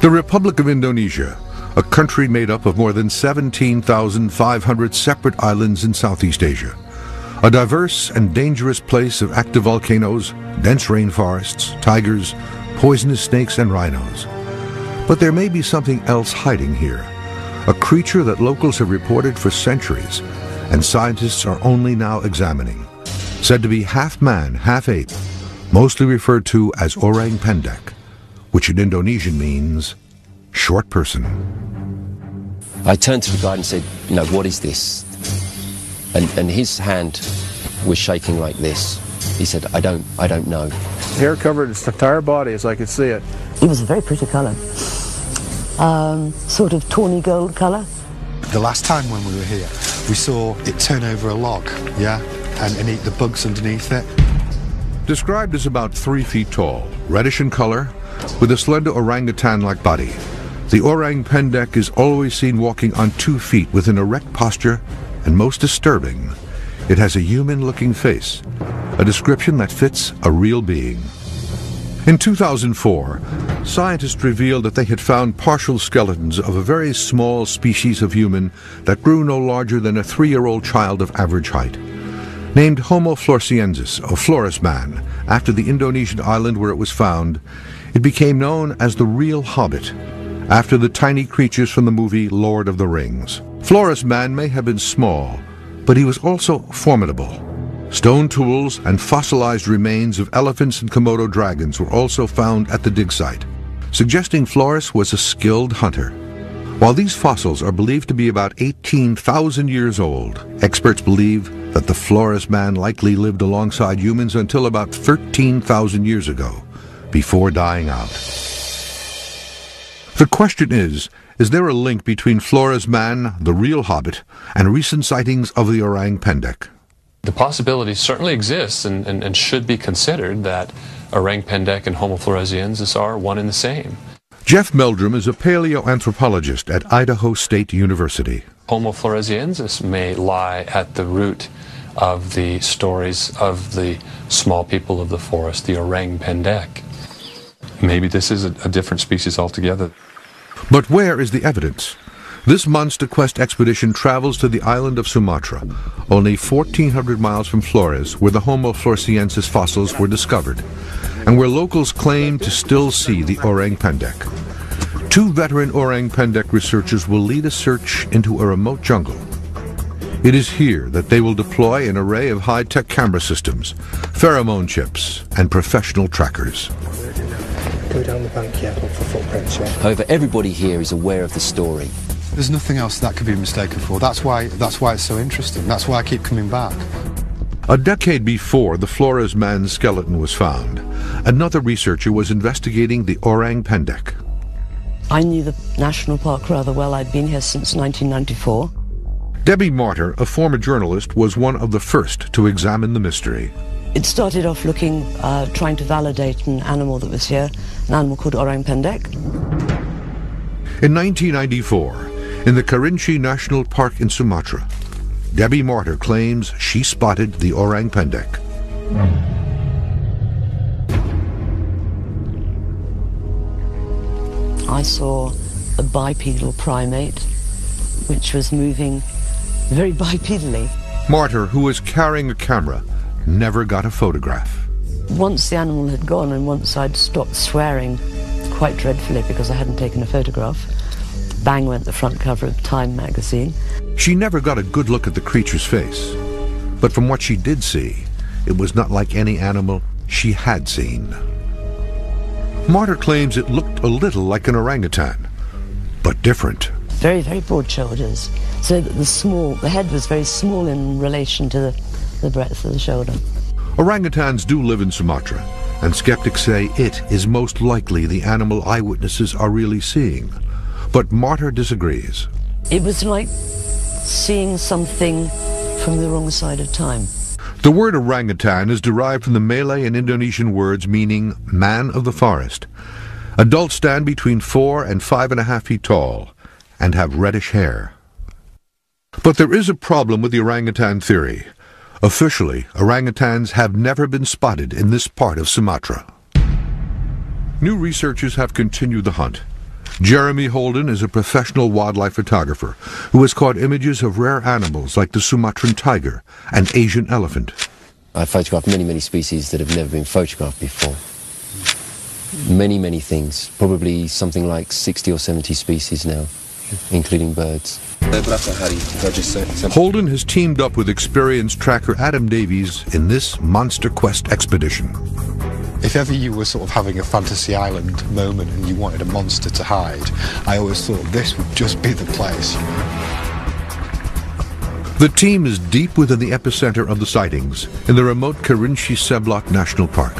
The Republic of Indonesia, a country made up of more than 17,500 separate islands in Southeast Asia. A diverse and dangerous place of active volcanoes, dense rainforests, tigers, poisonous snakes, and rhinos. But there may be something else hiding here. A creature that locals have reported for centuries, and scientists are only now examining. Said to be half man, half ape, mostly referred to as orang pendek, which in Indonesian means short person. I turned to the guide and said, you know, what is this? And, and his hand was shaking like this. He said, I don't, I don't know. Hair covered its entire body as I could see it. It was a very pretty colour. Um, sort of tawny gold colour. The last time when we were here, we saw it turn over a log, yeah, and, and eat the bugs underneath it. Described as about three feet tall, reddish in color, with a slender orangutan-like body, the orang pendek is always seen walking on two feet with an erect posture, and most disturbing, it has a human-looking face, a description that fits a real being. In 2004, scientists revealed that they had found partial skeletons of a very small species of human that grew no larger than a three-year-old child of average height. Named Homo floresiensis, or Flores man, after the Indonesian island where it was found, it became known as the real Hobbit, after the tiny creatures from the movie Lord of the Rings. Flores man may have been small, but he was also formidable. Stone tools and fossilized remains of elephants and Komodo dragons were also found at the dig site, suggesting Flores was a skilled hunter. While these fossils are believed to be about 18,000 years old, experts believe that the Flores man likely lived alongside humans until about 13,000 years ago, before dying out. The question is, is there a link between Flores man, the real hobbit, and recent sightings of the orang pendek? The possibility certainly exists and, and, and should be considered that orang pendek and Homo floresiensis are one and the same. Jeff Meldrum is a paleoanthropologist at Idaho State University. Homo floresiensis may lie at the root of the stories of the small people of the forest, the orang pendek. Maybe this is a, a different species altogether. But where is the evidence? This Monster Quest expedition travels to the island of Sumatra, only 1,400 miles from Flores, where the Homo floresiensis fossils were discovered, and where locals claim to still see the orang pendek. Two veteran orang pendek researchers will lead a search into a remote jungle. It is here that they will deploy an array of high-tech camera systems, pheromone chips, and professional trackers. Go down the bank, yeah, look for footprints, yeah. However, everybody here is aware of the story. There's nothing else that could be mistaken for. That's why, that's why it's so interesting. That's why I keep coming back. A decade before the Flores man's skeleton was found, another researcher was investigating the orang pendek. I knew the national park rather well. I'd been here since 1994. Debbie Martyr, a former journalist, was one of the first to examine the mystery. It started off looking, uh, trying to validate an animal that was here, an animal called orang pendek. In 1994, in the Kerinci National Park in Sumatra, Debbie Martyr claims she spotted the orang pendek. I saw a bipedal primate which was moving very bipedally. Martyr, who was carrying a camera, never got a photograph. Once the animal had gone and once I'd stopped swearing quite dreadfully because I hadn't taken a photograph, bang went the front cover of Time magazine. She never got a good look at the creature's face, but from what she did see, it was not like any animal she had seen. Martyr claims it looked a little like an orangutan, but different. Very, very broad shoulders. So that the small, the head was very small in relation to the, the breadth of the shoulder. Orangutans do live in Sumatra, and skeptics say it is most likely the animal eyewitnesses are really seeing. But Martyr disagrees. It was like seeing something from the wrong side of time. The word orangutan is derived from the Malay and Indonesian words meaning man of the forest. Adults stand between four and five and a half feet tall and have reddish hair. But there is a problem with the orangutan theory. Officially, orangutans have never been spotted in this part of Sumatra. New researchers have continued the hunt. Jeremy Holden is a professional wildlife photographer who has caught images of rare animals like the Sumatran tiger and Asian elephant. I photographed many, many species that have never been photographed before. Many, many things. Probably something like 60 or 70 species now, including birds. Holden has teamed up with experienced tracker Adam Davies in this Monster Quest expedition. If ever you were sort of having a fantasy island moment and you wanted a monster to hide, I always thought this would just be the place. The team is deep within the epicenter of the sightings in the remote Kerinci Seblat National Park.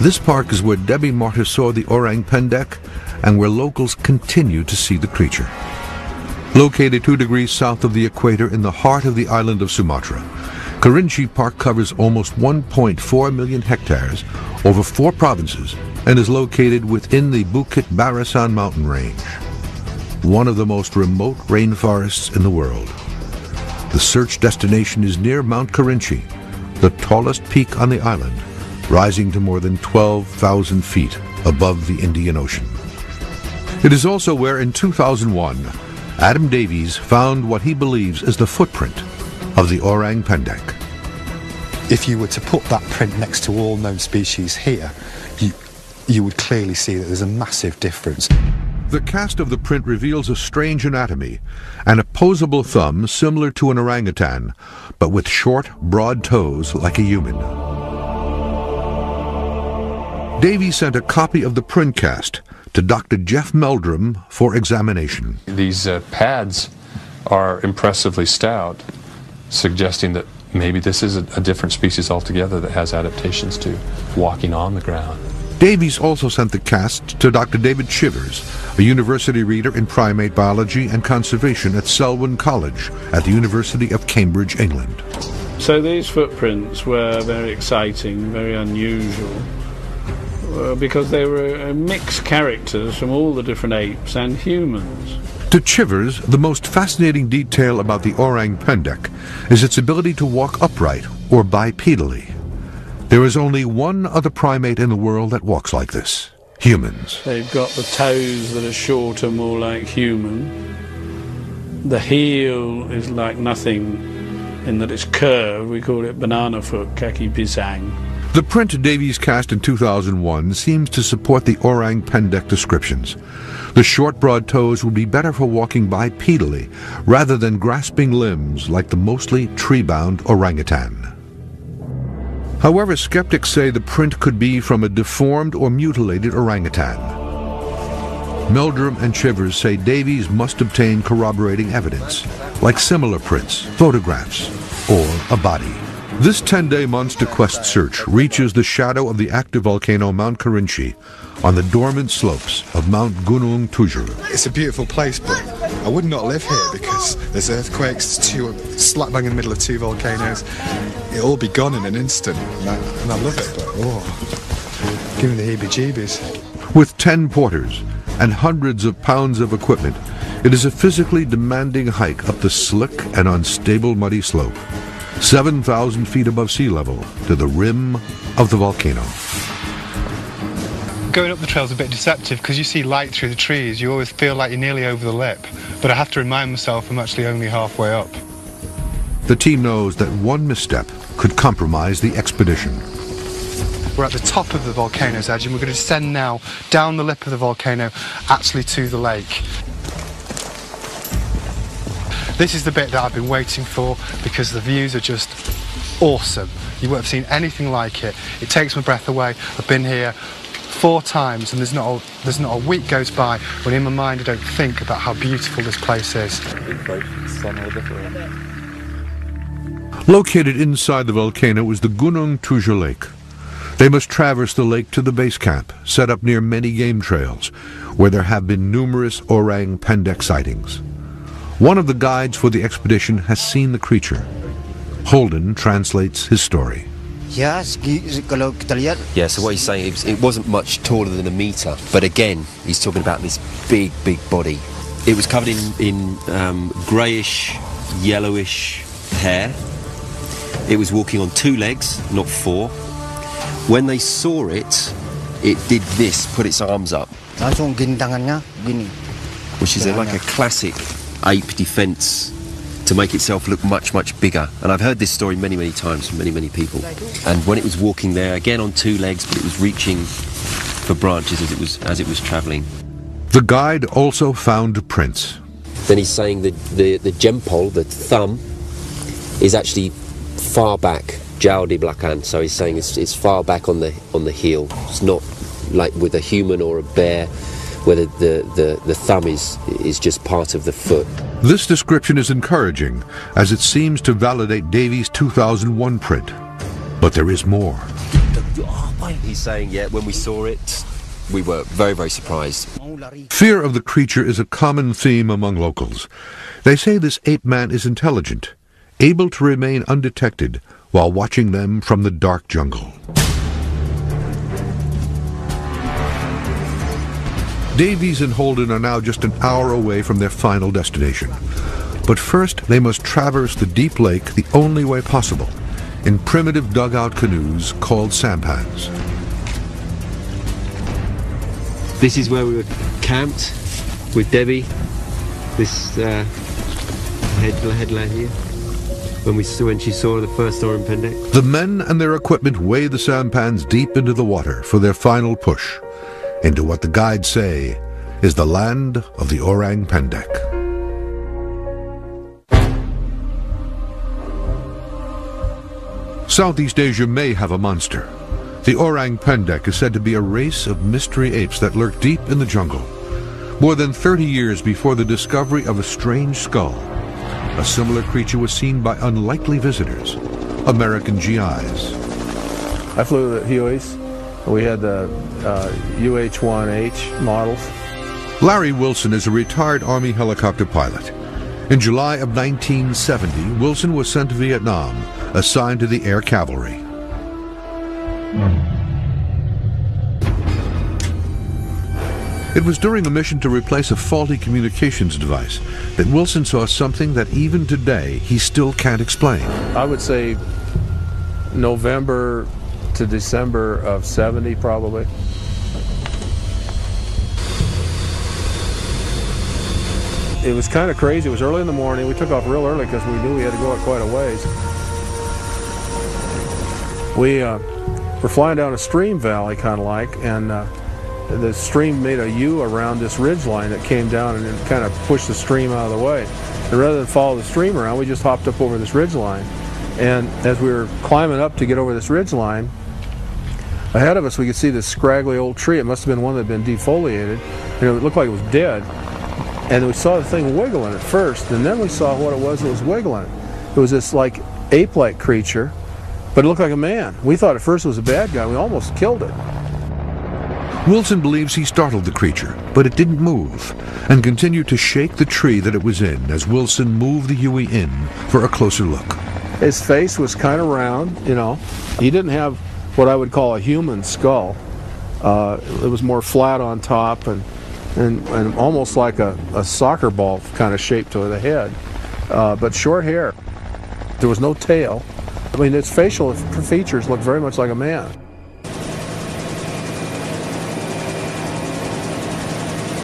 This park is where Debbie Martyr saw the orang pendek and where locals continue to see the creature. Located two degrees south of the equator in the heart of the island of Sumatra, Kerinci Park covers almost 1.4 million hectares over four provinces and is located within the Bukit Barisan mountain range, one of the most remote rainforests in the world. The search destination is near Mount Kerinci, the tallest peak on the island, rising to more than 12,000 feet above the Indian Ocean. It is also where in 2001, Adam Davies found what he believes is the footprint of the orang pendek. If you were to put that print next to all known species here, you, you would clearly see that there's a massive difference. The cast of the print reveals a strange anatomy, an opposable thumb similar to an orangutan, but with short, broad toes like a human. Davies sent a copy of the print cast to Dr. Jeff Meldrum for examination. These uh, pads are impressively stout, suggesting that maybe this is a, a different species altogether that has adaptations to walking on the ground. Davies also sent the cast to Dr. David Chivers, a university reader in primate biology and conservation at Selwyn College at the University of Cambridge, England. So these footprints were very exciting, very unusual, uh, because they were uh, mixed characters from all the different apes and humans. To Chivers, the most fascinating detail about the orang pendek is its ability to walk upright or bipedally. There is only one other primate in the world that walks like this humans. They've got the toes that are shorter, more like human. The heel is like nothing in that it's curved. We call it banana foot, kaki pisang. The print Davies cast in 2001 seems to support the orang pendek descriptions. The short, broad toes would be better for walking bipedally rather than grasping limbs like the mostly tree-bound orangutan. However, skeptics say the print could be from a deformed or mutilated orangutan. Meldrum and Chivers say Davies must obtain corroborating evidence, like similar prints, photographs, or a body. This 10-day monster quest search reaches the shadow of the active volcano Mount Kerinci on the dormant slopes of Mount Gunung Tujuh. It's a beautiful place, but I would not live here because there's earthquakes, two, slap bang in the middle of two volcanoes. It'll all be gone in an instant, and I, and I love it, but oh, give me the heebie-jeebies. With 10 porters and hundreds of pounds of equipment, it is a physically demanding hike up the slick and unstable muddy slope, 7,000 feet above sea level to the rim of the volcano. Going up the trail's is a bit deceptive because you see light through the trees. You always feel like you're nearly over the lip, but I have to remind myself I'm actually only halfway up. The team knows that one misstep could compromise the expedition. We're at the top of the volcano's edge and we're going to descend now down the lip of the volcano, actually to the lake. This is the bit that I've been waiting for because the views are just awesome. You won't have seen anything like it. It takes my breath away. I've been here four times and there's not a, there's not a week goes by when in my mind I don't think about how beautiful this place is. Located inside the volcano is the Gunung Tujuh Lake. They must traverse the lake to the base camp, set up near many game trails, where there have been numerous orang pendek sightings. One of the guides for the expedition has seen the creature. Holden translates his story. Yeah, so what he's saying, it, was, it wasn't much taller than a metre, but again, he's talking about this big, big body. It was covered in, in um, greyish, yellowish hair. It was walking on two legs, not four. When they saw it, it did this, put its arms up. Which is a, like a classic ape defense to make itself look much, much bigger. And I've heard this story many, many times from many, many people. And when it was walking there, again on two legs, but it was reaching for branches as it was as it was travelling. The guide also found prints. Then he's saying that the, the jempol, the thumb, is actually far back, jauh di belakang. So he's saying it's, it's far back on the on the heel. It's not like with a human or a bear where the, the, the, thumb is, is just part of the foot. This description is encouraging as it seems to validate Davy's 2001 print. But there is more. He's saying, yeah, when we saw it, we were very, very surprised. Fear of the creature is a common theme among locals. They say this ape man is intelligent, able to remain undetected while watching them from the dark jungle. Davies and Holden are now just an hour away from their final destination. But first, they must traverse the deep lake the only way possible, in primitive dugout canoes called sampans. This is where we were camped with Debbie, this uh, headland here, when, we, when she saw the first orang pendek. The men and their equipment weigh the sampans deep into the water for their final push into what the guides say is the land of the Orang Pendek. Southeast Asia may have a monster. The Orang Pendek is said to be a race of mystery apes that lurk deep in the jungle. More than 30 years before the discovery of a strange skull, a similar creature was seen by unlikely visitors, American GIs. I flew the Hueys. We had the uh, UH-1H models. Larry Wilson is a retired Army helicopter pilot. In July of 1970, Wilson was sent to Vietnam, assigned to the Air Cavalry. It was during a mission to replace a faulty communications device that Wilson saw something that even today he still can't explain. I would say November to December of 70 probably. It was kind of crazy. It was early in the morning. We took off real early because we knew we had to go out quite a ways. We uh, were flying down a stream valley, kind of like, and uh, the stream made a U around this ridge line that came down and it kind of pushed the stream out of the way. And rather than follow the stream around, we just hopped up over this ridge line. And as we were climbing up to get over this ridge line, Ahead of us, we could see this scraggly old tree. It must have been one that had been defoliated. and it looked like it was dead. And we saw the thing wiggling at first, and then we saw what it was that was wiggling. It was this like ape-like creature, but it looked like a man. We thought at first it was a bad guy. We almost killed it. Wilson believes he startled the creature, but it didn't move, and continued to shake the tree that it was in as Wilson moved the Huey in for a closer look. His face was kind of round, you know. He didn't have what I would call a human skull. Uh, it was more flat on top and, and, and almost like a, a soccer ball kind of shape to the head, uh, but short hair. There was no tail. I mean, its facial features looked very much like a man.